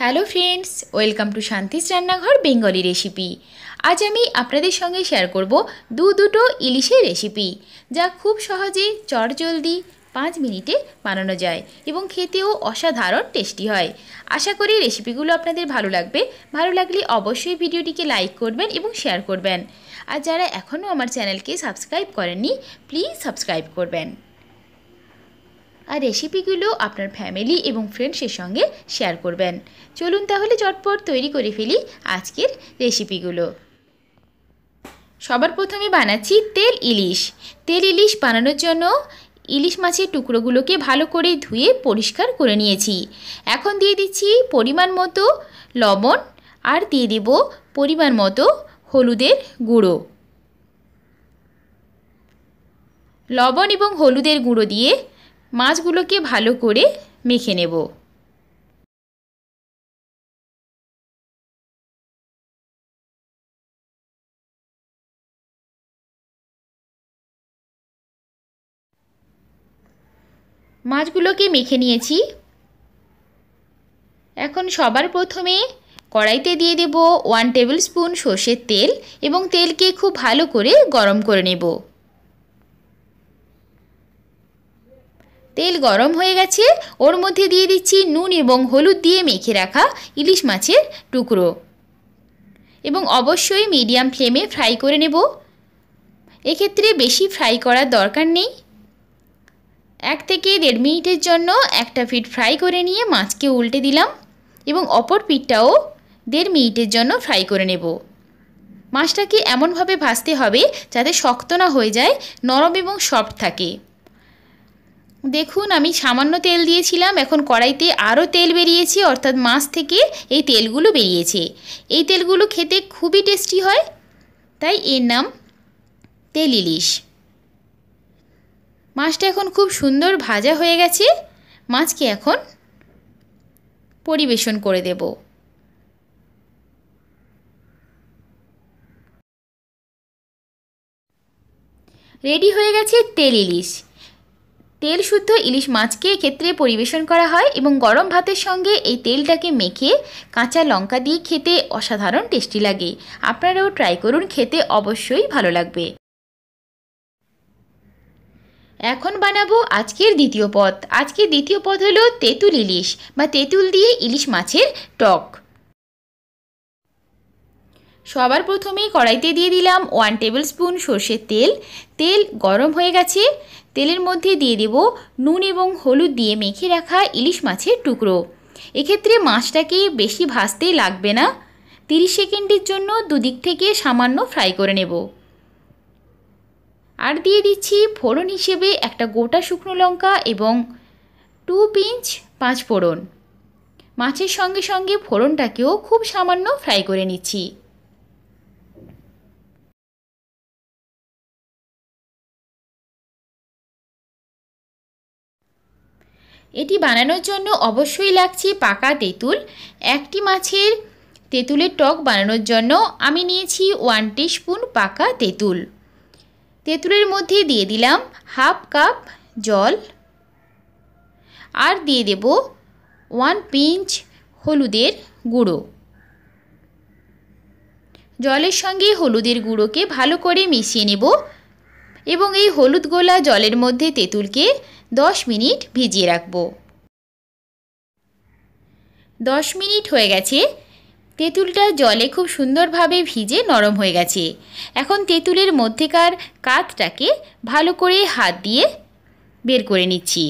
Hello friends welcome to Shanti's রান্নাঘর Bengali recipe আজ আমি আপনাদের সঙ্গে শেয়ার করব দু দুটো ইলিশের রেসিপি যা খুব সহজে চটজলদি পাঁচ মিনিটে বানানো যায় এবং খেতেও অসাধারণ টেস্টি হয়। আশা করি রেসিপিগুলো আপনাদের ভালো লাগবে। ভালো লাগলে অবশ্যই ভিডিওটিকে লাইক করবেন এবং শেয়ার করবেন। আর যারা এখনও আমার চ্যানেলকে সাবস্ক্রাইব করেননি প্লিজ সাবস্ক্রাইব করবেন। আর রেসিপিগুলো আপনার ফ্যামিলি এবং ফ্রেন্ডসের সঙ্গে শেয়ার করবেন। চলুন তাহলে চটপট তৈরি করে ফেলি আজকের রেসিপিগুলো সবার প্রথমে বানাচ্ছি তেল ইলিশ। তেল ইলিশ বানানোর জন্য ইলিশ মাছের টুকরোগুলোকে ভালো করে ধুয়ে পরিষ্কার করে নিয়েছি। এখন দিয়ে দিচ্ছি পরিমাণ মতো লবণ আর দিয়ে দেব পরিমাণ মতো হলুদের গুঁড়ো। লবণ এবং হলুদের গুঁড়ো দিয়ে মাছগুলোকে ভালো করে মেখে নেব। মাছগুলোকে মেখে নিয়েছি। এখন সবার প্রথমে কড়াইতে দিয়ে দেব ওয়ান টেবিল স্পুন সর্ষের তেল এবং তেলকে খুব ভালো করে গরম করে নেব। তেল গরম হয়ে গেছে। ওর মধ্যে দিয়ে দিচ্ছি নুন এবং হলুদ দিয়ে মেখে রাখা ইলিশ মাছের টুকরো। এবং অবশ্যই মিডিয়াম ফ্লেমে ফ্রাই করে নেব। এক্ষেত্রে বেশি ফ্রাই করার দরকার নেই। এক থেকে দেড় মিনিটের জন্য একটা ফিট ফ্রাই করে নিয়ে মাছকে উল্টে দিলাম এবং অপর পিঠটাও দেড় মিনিটের জন্য ফ্রাই করে নেব। মাছটাকে এমনভাবে ভাজতে হবে যাতে শক্ত না হয়ে যায়, নরম এবং সফট থাকে। দেখুন, আমি সামান্য তেল দিয়েছিলাম, এখন কড়াইতে আরও তেল বেরিয়েছে, অর্থাৎ মাছ থেকে এই তেলগুলো বেরিয়েছে। এই তেলগুলো খেতে খুবই টেস্টি হয়, তাই এর নাম তেল ইলিশ। মাছটা এখন খুব সুন্দর ভাজা হয়ে গেছে, মাছকে এখন পরিবেশন করে দেব। রেডি হয়ে গেছে তেল ইলিশ। তেল শুদ্ধ ইলিশ মাছকে ক্ষেত্রে পরিবেশন করা হয় এবং গরম ভাতের সঙ্গে এই তেলটাকে মেখে কাঁচা লঙ্কা দিয়ে খেতে অসাধারণ টেস্টি লাগে। আপনারাও ট্রাই করুন, খেতে অবশ্যই ভালো লাগবে। এখন বানাবো আজকের দ্বিতীয় পদ। আজকের দ্বিতীয় পদ হলো তেঁতুল ইলিশ বা তেঁতুল দিয়ে ইলিশ মাছের টক। সবার প্রথমে কড়াইতে দিয়ে দিলাম ওয়ান টেবিল স্পুন সর্ষের তেল। তেল গরম হয়ে গেছে। তেলের মধ্যে দিয়ে দেব নুন এবং হলুদ দিয়ে মেখে রাখা ইলিশ মাছের টুকরো। এক্ষেত্রে মাছটাকে বেশি ভাজতে লাগবে না। তিরিশ সেকেন্ডের জন্য দুদিক থেকে সামান্য ফ্রাই করে নেব। আর দিয়ে দিচ্ছি ফোড়ন হিসেবে একটা গোটা শুকনো লঙ্কা এবং টু পিঞ্চ পাঁচ ফোড়ন। মাছের সঙ্গে সঙ্গে ফোড়নটাকেও খুব সামান্য ফ্রাই করে নিচ্ছি। এটি বানানোর জন্য অবশ্যই লাগছে পাকা তেঁতুল। একটি মাছের তেঁতুলের টক বানানোর জন্য আমি নিয়েছি ওয়ান স্পুন পাকা তেঁতুল। তেঁতুলের মধ্যে দিয়ে দিলাম হাফ কাপ জল। আর দিয়ে দেব ওয়ান পিঞ্চ হলুদের গুঁড়ো। জলের সঙ্গে হলুদের গুঁড়োকে ভালো করে মিশিয়ে নেব এবং এই হলুদ গোলা জলের মধ্যে তেঁতুলকে দশ মিনিট ভিজিয়ে রাখব। দশ মিনিট হয়ে গেছে। তেঁতুলটা জলে খুব সুন্দরভাবে ভিজে নরম হয়ে গেছে। এখন তেঁতুলের মধ্যেকার কাতটাকে ভালো করে হাত দিয়ে বের করে নিচ্ছি।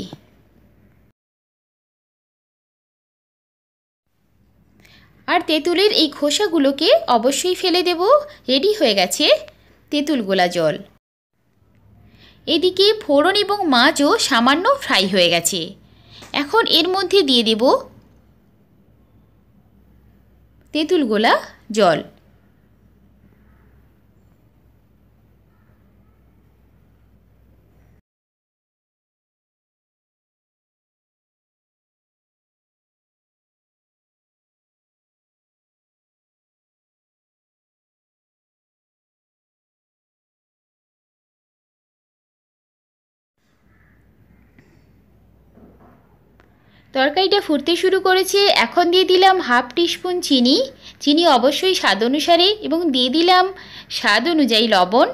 আর তেঁতুলের এই খোসাগুলোকে অবশ্যই ফেলে দেব। রেডি হয়ে গেছে তেঁতুল গোলা জল। এদিকে ফোড়ন এবং মাছও সামান্য ফ্রাই হয়ে গেছে। এখন এর মধ্যে দিয়ে দেব তেঁতুল গোলা জল। তরকারিটা ফুটতে শুরু করেছে, এখন দিয়ে দিলাম হাফ টিস্পুন চিনি। চিনি অবশ্যই স্বাদ অনুসারে এবং দিয়ে দিলাম স্বাদ অনুযায়ী লবণ।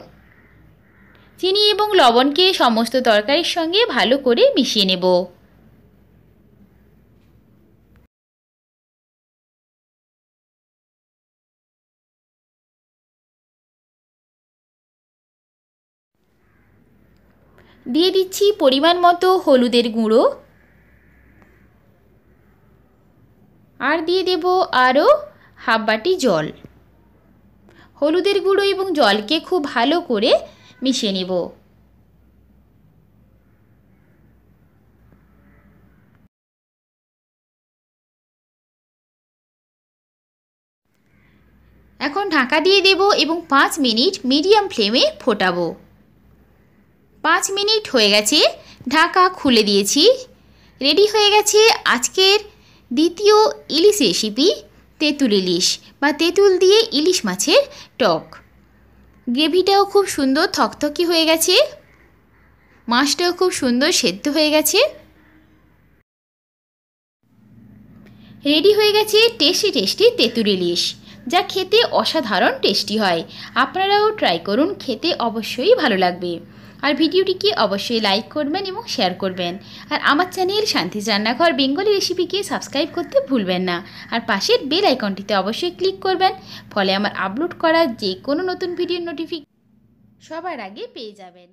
চিনি এবং লবণকে সমস্ত তরকারির সঙ্গে ভালো করে মিশিয়ে নেব। দিয়ে দিচ্ছি পরিমাণ মতো হলুদের গুঁড়ো। আর দিয়ে দেব আরও হাফ বাটি জল। হলুদের গুঁড়ো এবং জলকে খুব ভালো করে মিশিয়ে নেব। এখন ঢাকা দিয়ে দেব এবং পাঁচ মিনিট মিডিয়াম ফ্লেমে ফোটাবো। পাঁচ মিনিট হয়ে গেছে, ঢাকা খুলে দিয়েছি। রেডি হয়ে গেছে আজকের দ্বিতীয় ইলিশ রেসিপি তেঁতুল ইলিশ বা তেঁতুল দিয়ে ইলিশ মাছের টক। গ্রেভিটাও খুব সুন্দর থকথকি হয়ে গেছে। মাছটাও খুব সুন্দর সেদ্ধ হয়ে গেছে। রেডি হয়ে গেছে টেস্টি টেস্টি তেঁতুল ইলিশ, যা খেতে অসাধারণ টেস্টি হয়। আপনারাও ট্রাই করুন, খেতে অবশ্যই ভালো লাগবে। আর ভিডিওটিকে অবশ্যই লাইক করবেন এবং শেয়ার করবেন। আর আমার চ্যানেল শান্তি রান্নাঘর বেঙ্গলি রেসিপিকে সাবস্ক্রাইব করতে ভুলবেন না। আর পাশের বেল আইকনটিতে অবশ্যই ক্লিক করবেন, ফলে আমার আপলোড করা যে কোনো নতুন ভিডিওর নোটিফিক সবার আগে পেয়ে যাবেন।